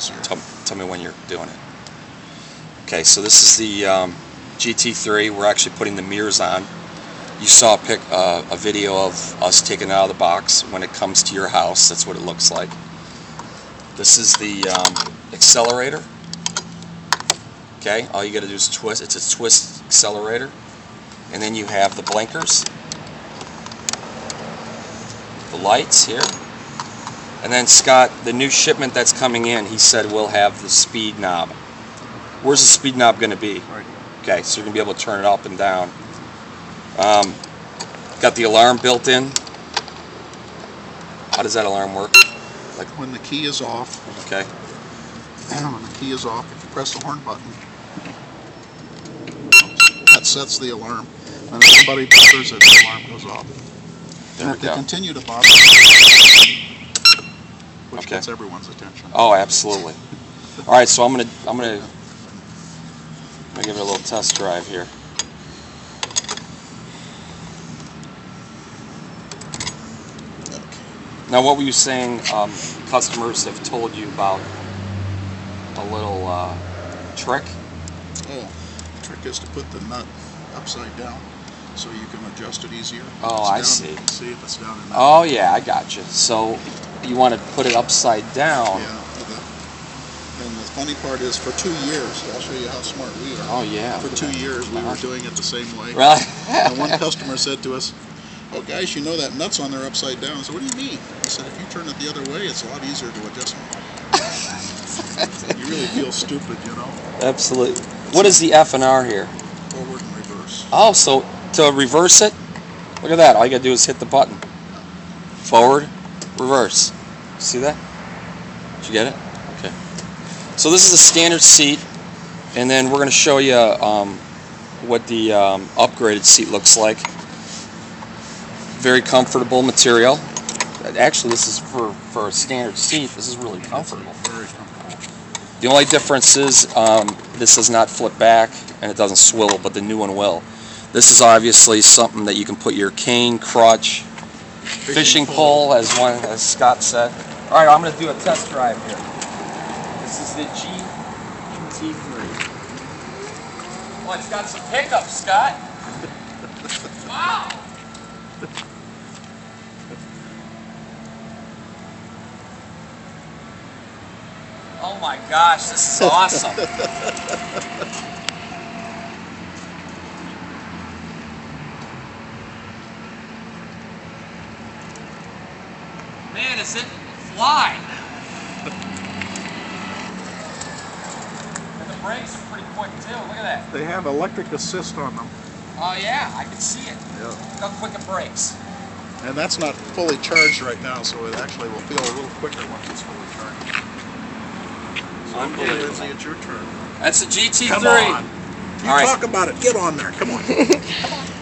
Tell, tell me when you're doing it. Okay, so this is the um, GT3. We're actually putting the mirrors on. You saw a, pic, uh, a video of us taking it out of the box when it comes to your house. That's what it looks like. This is the um, accelerator. Okay, all you got to do is twist. It's a twist accelerator. And then you have the blinkers, the lights here. And then Scott, the new shipment that's coming in, he said we'll have the speed knob. Where's the speed knob going to be? Right. Okay, so you're going to be able to turn it up and down. Um, got the alarm built in. How does that alarm work? Like when the key is off, Okay, when the key is off, if you press the horn button, that sets the alarm. And if somebody bothers it, the alarm goes off. there And we if they go. continue to bother. Gets everyone's attention. Oh, absolutely. All right, so I'm gonna I'm gonna I'm gonna give it a little test drive here. Now, what were you saying? Um, customers have told you about a little uh, trick. Oh, the trick is to put the nut upside down so you can adjust it easier. Oh, it's I down- see. See if it's down in that. Oh yeah, I got you. So you want to put it upside down. Yeah. the- And the funny part is, for two years, I'll show you how smart we are. Oh yeah. For two years, we were doing it the same way. Really? And one customer said to us, "Oh, guys, you know that nut's on there upside down." I said, "What do you mean?" I said, "If you turn it the other way, it's a lot easier to adjust." you really feel stupid, you know, Absolutely. What is the F and R here? forward and reverse. Oh, so to reverse it, look at that. All you gotta do is hit the button. Forward, reverse. See that? Did you get it? Okay. So this is a standard seat, and then we're gonna show you um, what the um, upgraded seat looks like. Very comfortable material. Actually, this is for for a standard seat. This is really comfortable. Very comfortable. The only difference is um, this does not flip back and it doesn't swivel, but the new one will. This is obviously something that you can put your cane, crutch, fishing pole, as one as Scott said. All right, I'm going to do a test drive here. This is the GT3. Oh, it's got some pickups, Scott. Wow. Oh my gosh, this is awesome. Man, is it fly? and the brakes are pretty quick too. Look at that. They have electric assist on them. Oh yeah, I can see it. Yeah. Look how quick it brakes. And that's not fully charged right now, so it actually will feel a little quicker once it's fully charged. So, okay, Lindsay, it's your turn. That's the GT3. Come on. You All right. talk about it. Get on there. Come on.